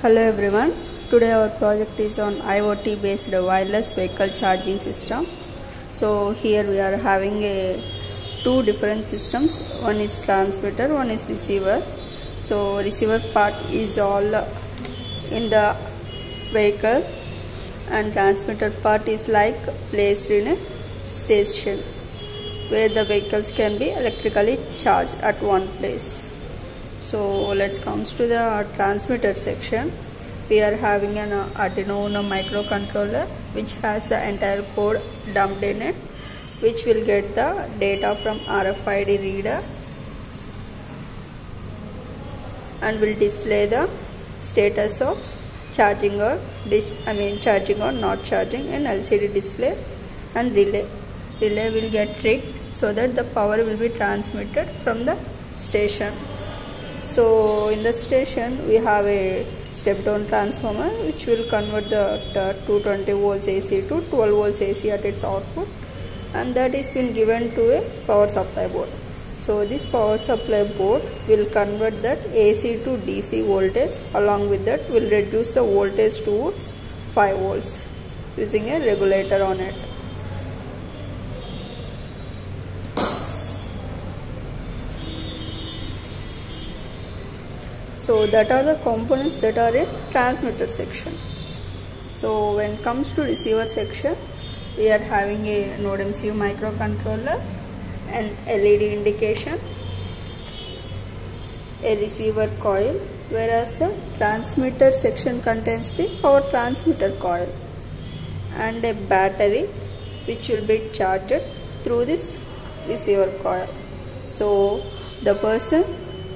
Hello everyone. Today our project is on IoT based wireless vehicle charging system. So here we are having a two different systems. One is transmitter, one is receiver. So receiver part is all in the vehicle and transmitter part is like placed in a station where the vehicles can be electrically charged at one place so let's comes to the transmitter section. We are having an Arduino Uno microcontroller which has the entire code dumped in it which will get the data from RFID reader and will display the status of charging or I mean charging or not charging in LCD display. And relay relay will get tricked so that the power will be transmitted from the station so in the station we have a step down transformer which will convert the, uh, the 220 volts AC to 12 volts AC at its output and that is been given to a power supply board. So this power supply board will convert that AC to DC voltage along with that will reduce the voltage towards 5 volts using a regulator on it so that are the components that are in transmitter section. So when it comes to receiver section we are having a node MCU microcontroller and LED indication a receiver coil whereas the transmitter section contains the power transmitter coil and a battery which will be charged through this receiver coil. So the person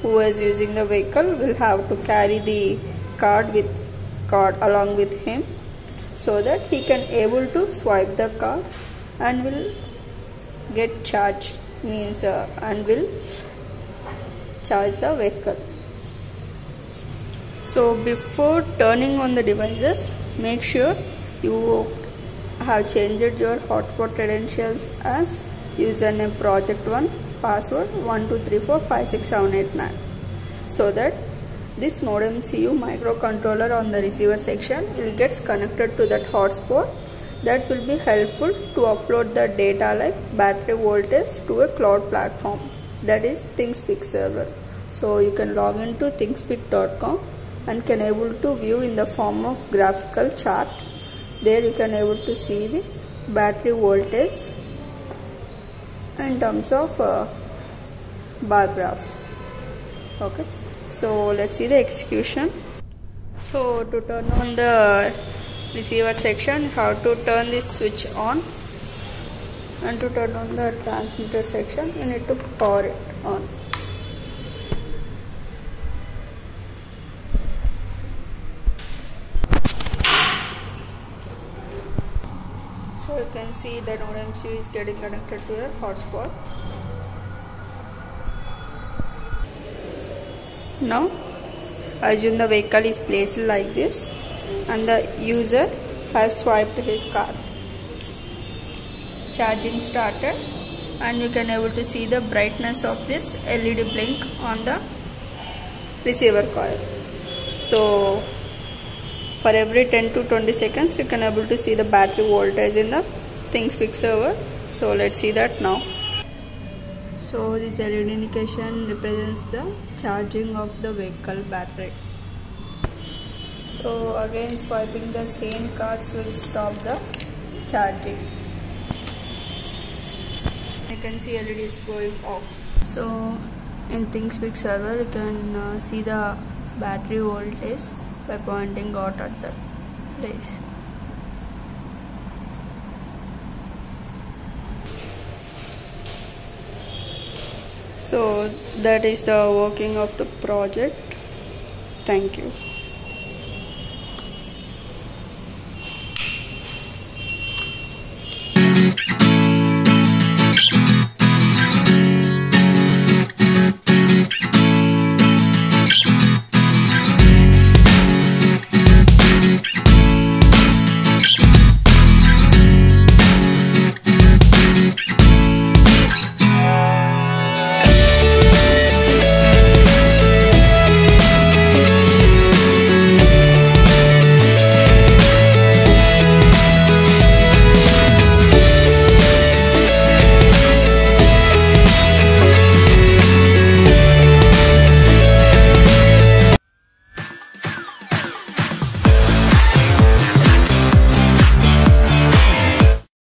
who is using the vehicle will have to carry the card with card along with him so that he can able to swipe the card and will get charged means uh, and will charge the vehicle. So before turning on the devices make sure you have changed your hotspot credentials as username project 1 password 123456789 so that this node MCU microcontroller on the receiver section will gets connected to that hotspot. That will be helpful to upload the data like battery voltage to a cloud platform. That is ThingSpeak server. So you can log into thingspeak.com and can able to view in the form of graphical chart. There you can able to see the battery voltage in terms of uh, bar graph. Okay. So let's see the execution. So to turn on the receiver section how to turn this switch on and to turn on the transmitter section you need to power it on so you can see that MCU is getting connected to your hotspot. Now assume the vehicle is placed like this and the user has swiped his card. Charging started and you can able to see the brightness of this LED blink on the receiver coil. So for every 10 to 20 seconds you can able to see the battery voltage in the ThingSpeak server so let's see that now. So this LED indication represents the charging of the vehicle battery. So again swiping the same cards will stop the charging. You can see LED is going off. So in ThingSpeak server you can uh, see the battery voltage by pointing out at the place. So that is the working of the project. Thank you.